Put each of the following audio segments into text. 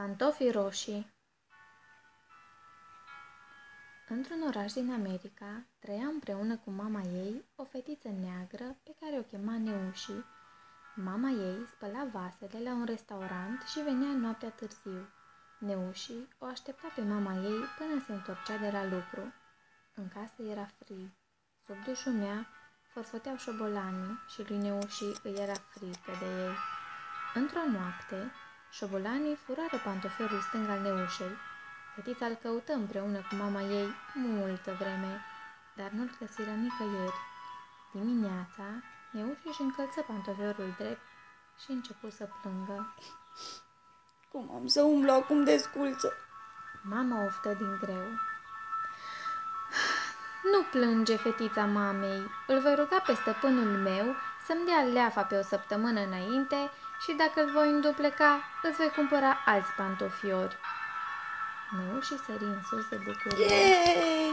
Pantofii roșii Într-un oraș din America trăia împreună cu mama ei o fetiță neagră pe care o chema Neuși. Mama ei spăla vasele la un restaurant și venea noaptea târziu. Neuși o aștepta pe mama ei până se întorcea de la lucru. În casă era frig. Sub dușumea forfoteau șobolanii și lui Neuși îi era frică de ei. Într-o noapte, Șobolanii furară pantofiorul stâng al neușei. Fetița îl căută împreună cu mama ei multă vreme, dar nu-l găsiră nicăieri. Dimineața, neușii își încălță pantofiorul drept și începu să plângă. Cum am să umblu acum de sculță? Mama oftă din greu. Nu plânge, fetița mamei. Îl voi ruga pe stăpânul meu să-mi dea leafa pe o săptămână înainte și dacă îl voi îndupleca, îți voi cumpăra alți pantofiori. Meu și sări în sus de bucurie. Yay!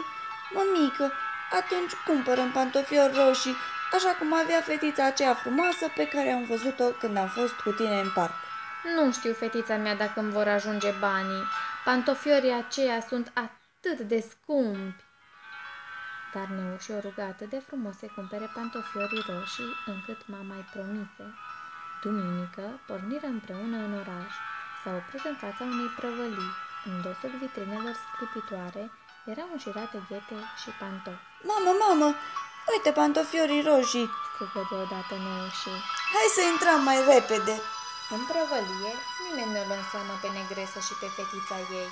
Mămică, atunci cumpărăm pantofiori roșii, așa cum avea fetița aceea frumoasă pe care am văzut-o când am fost cu tine în parc. Nu știu, fetița mea, dacă îmi vor ajunge banii. Pantofiorii aceia sunt atât de scumpi. Dar Neuși o rugă atât de frumos să cumpere pantofiorii roșii, încât mama îi promise. Duminică, porniră împreună în oraș. S-au oprit în fața unei prăvălii. În dosul vitrinelor sclipitoare erau înșirate ghete și pantofi. Mamă, mamă, uite pantofiorii roșii! strigă deodată Neuși. Hai să intrăm mai repede! În prăvălie, nimeni nu l seamă pe negresă și pe fetița ei.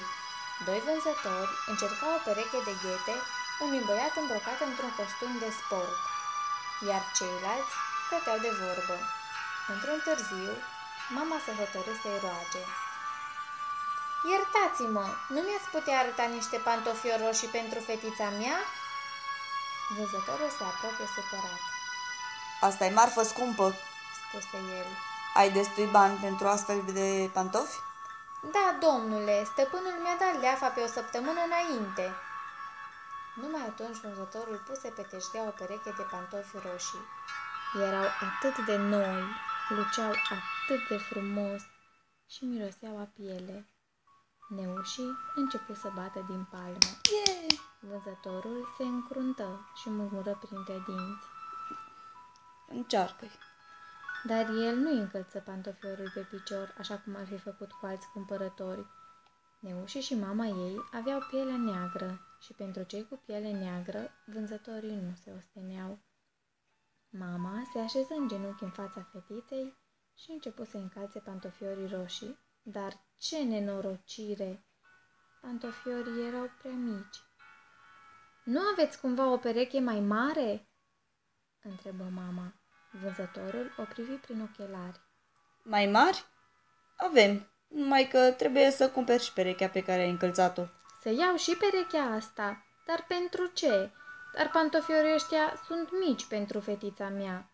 Doi vânzători încercau o pereche de ghete unui băiat îmbrăcat într-un costum de sport, iar ceilalți stăteau de vorbă. Într-un târziu, mama se hotărâ să-i roage. Iertați-mă, nu mi-ați putea arăta niște pantofi roșii pentru fetița mea? Văzătorul se apropie supărat. asta e marfă scumpă, spuse el. Ai destui bani pentru astfel de pantofi? Da, domnule, stăpânul mi-a dat leafa pe o săptămână înainte. Numai atunci vânzătorul puse pe teșghea o pereche de pantofi roșii. Erau atât de noi, luceau atât de frumos și miroseau a piele. Neușii începu să bată din palmă. Yeah! Vânzătorul se încruntă și murmură printre dinți. încearcă -i. Dar el nu încălță pantofiorul pe picior, așa cum ar fi făcut cu alți cumpărători. Neușii și mama ei aveau pielea neagră și pentru cei cu piele neagră, vânzătorii nu se osteneau. Mama se așeză în genunchi în fața fetiței și începu să încalțe pantofiorii roșii. Dar ce nenorocire! Pantofiorii erau prea mici. Nu aveți cumva o pereche mai mare?" întrebă mama. Vânzătorul o privi prin ochelari. Mai mari? Avem, numai că trebuie să cumperi și perechea pe care ai încălțat-o. Să iau și perechea asta, dar pentru ce? dar pantofiorii ăștia sunt mici pentru fetița mea.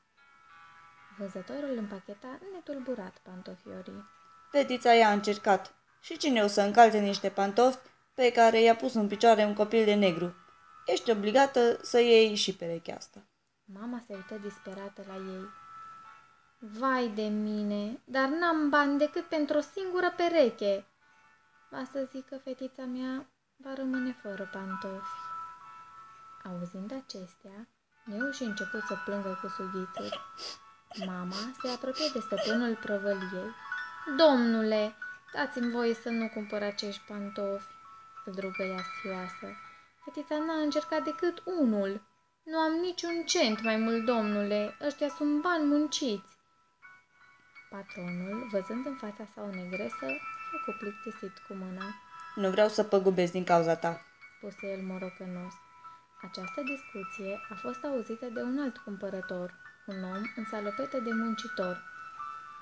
Văzătorul împacheta netulburat pantofiorii. Fetița i-a încercat. Și cine o să încalze niște pantofi pe care i-a pus în picioare un copil de negru? Ești obligată să iei și perechea asta. Mama se uită disperată la ei. Vai de mine, dar n-am bani decât pentru o singură pereche. Va să zic că fetița mea va rămâne fără pantofi. Auzind acestea, Neu și început să plângă cu sughițuri. Mama se apropie de stăpânul prăvăliei. Domnule, dați-mi voie să nu cumpăr acești pantofi, îl rugă ea sfioasă. Fetița n-a încercat decât unul. Nu am niciun cent mai mult, domnule, ăștia sunt bani munciți. Patronul, văzând în fața sa o negresă, făcu plictisit cu mâna. Nu vreau să păgubesc din cauza ta, spuse el morocănos. Această discuție a fost auzită de un alt cumpărător, un om în salopetă de muncitor.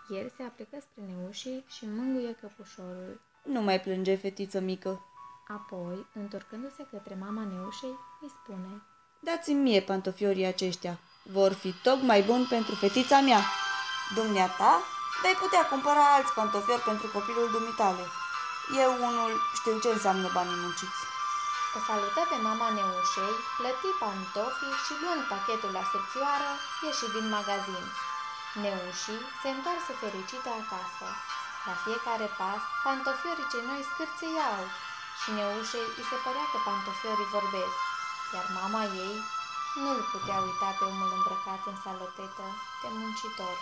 El se aplică spre neușii și mângâie căpușorul. Nu mai plânge, fetiță mică. Apoi, întorcându-se către mama neușei, îi spune Dați-mi mie pantofiorii aceștia. Vor fi tocmai buni pentru fetița mea. Dumneata, vei putea cumpăra alți pantofiori pentru copilul dumitale. Eu unul știu ce înseamnă banii munciți. O salută pe mama Neușei, plăti pantofii și luând pachetul la subțioară, ieși din magazin. Neușii se întoarse fericită acasă. La fiecare pas, pantofiorii cei noi scârțâiau și neușei îi se părea că pantofiorii vorbesc, iar mama ei nu-l putea uita pe omul îmbrăcat în salotetă de muncitor.